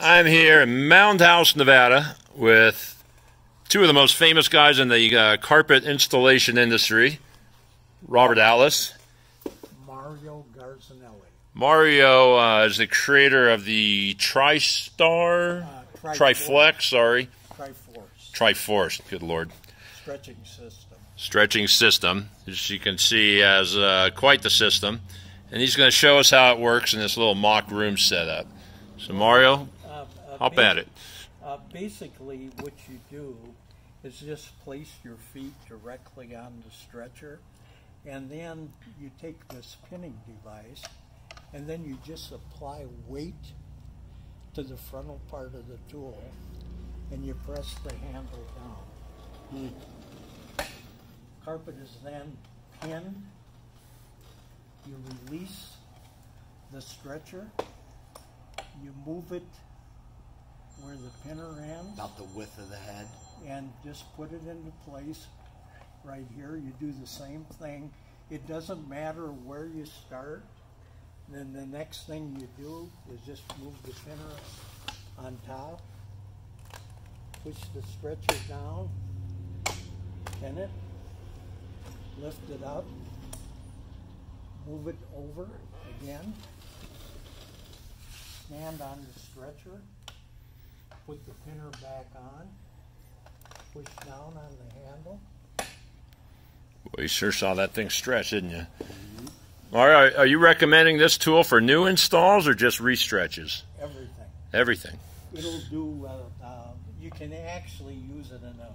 I'm here in Mound House, Nevada, with two of the most famous guys in the uh, carpet installation industry Robert Atlas. Mario Garzanelli. Mario uh, is the creator of the TriStar, Uh, Triflex, sorry, Triforce. Triforce, good lord, Stretching system. stretching system. As you can see, has uh, quite the system. And he's going to show us how it works in this little mock room setup. So, Mario, hop ba- at it. Uh, basically, what you do is just place your feet directly on the stretcher, and then you take the spinning device, and then you just apply weight to the frontal part of the tool, and you press the handle down. Carpet is then pinned. You release the stretcher. You move it where the pinner ends About the width of the head. and just put it into place right here. You do the same thing. It doesn't matter where you start. Then the next thing you do is just move the pinner on top, push the stretcher down, pin it, lift it up, move it over again, stand on the stretcher, put the pinner back on, push down on the handle. Well, you sure saw that thing stretch, didn't you? All right, are you recommending this tool for new installs or just restretches? everything. Everything. It'll do, uh, uh, you can actually use it in a,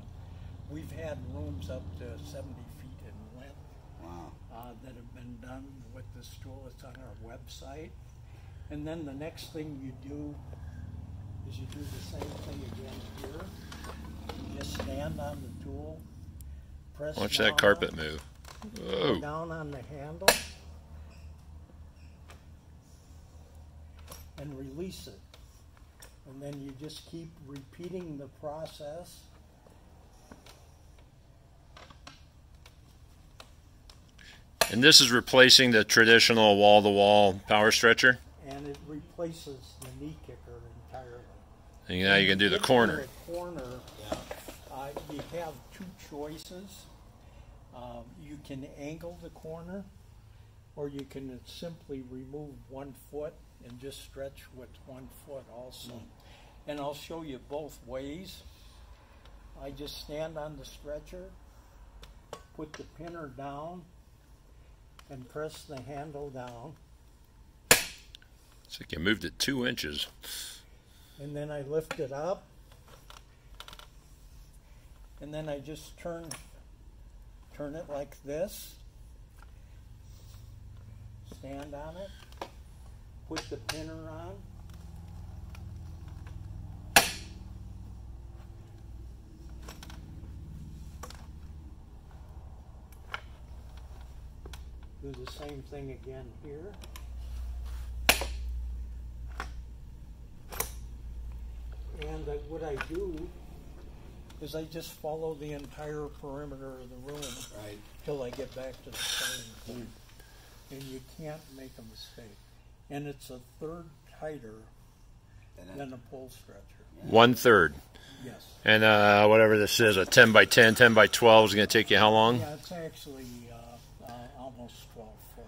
we've had rooms up to seventy feet in length, Wow. uh, that have been done with this tool. It's on our website. And then the next thing you do is you do the same thing again here. You just stand on the tool, press Watch that carpet move. Whoa. down on the handle and release it. And then you just keep repeating the process. And this is replacing the traditional wall to wall power stretcher. And it replaces the knee. And now you can do the corner. the corner, uh, you have two choices. Um, you can angle the corner, or you can simply remove one foot and just stretch with one foot also. And I'll show you both ways. I just stand on the stretcher, put the pinner down, and press the handle down. It's like you moved it two inches. And then I lift it up, and then I just turn turn it like this. Stand on it, put the pinner on. Do the same thing again here. And I, do is I just follow the entire perimeter of the room Right. till I get back to the starting point. And you can't make a mistake. And it's a third tighter And than a pole stretcher. One third. Yes. And uh, whatever this is, a 10 by 10, 10 by 12 is going to take you how long? Yeah, it's actually uh, uh, almost 12 foot.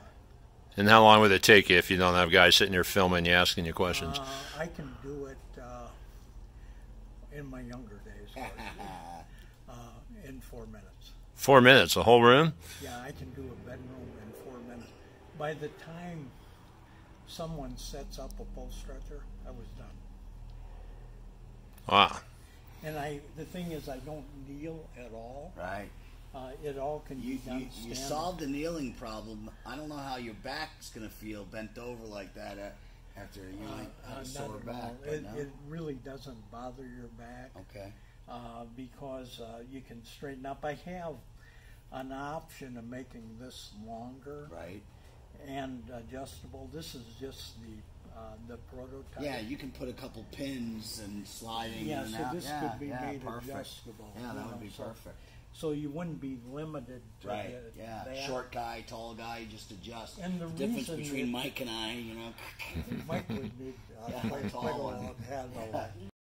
And how long would it take you if you don't have guys sitting there filming you, asking you questions? Uh, I can do it in my younger days, uh, in four minutes. Four minutes, a whole room? Yeah, I can do a bedroom in four minutes. By the time someone sets up a pole stretcher, I was done. Wow. And I, the thing is, I don't kneel at all. right. Uh, it all can You, be done you, you solved the kneeling problem. I don't know how your back's going to feel bent over like that uh, after you Uh, like, uh, a sore back. It, no? it really doesn't bother your back okay. uh, because uh, you can straighten up. I have an option of making this longer Right. and adjustable. This is just the uh, the prototype. Yeah, you can put a couple pins and sliding Yeah, in and so out. this yeah, could be yeah, made perfect. adjustable. Yeah, that would know, be so- perfect. So you wouldn't be limited to Right. the- Yeah. that. Short guy, tall guy, just adjust. And the difference between Mike and I, you know. Mike would be uh, Yeah, quite, tall quite a long handle.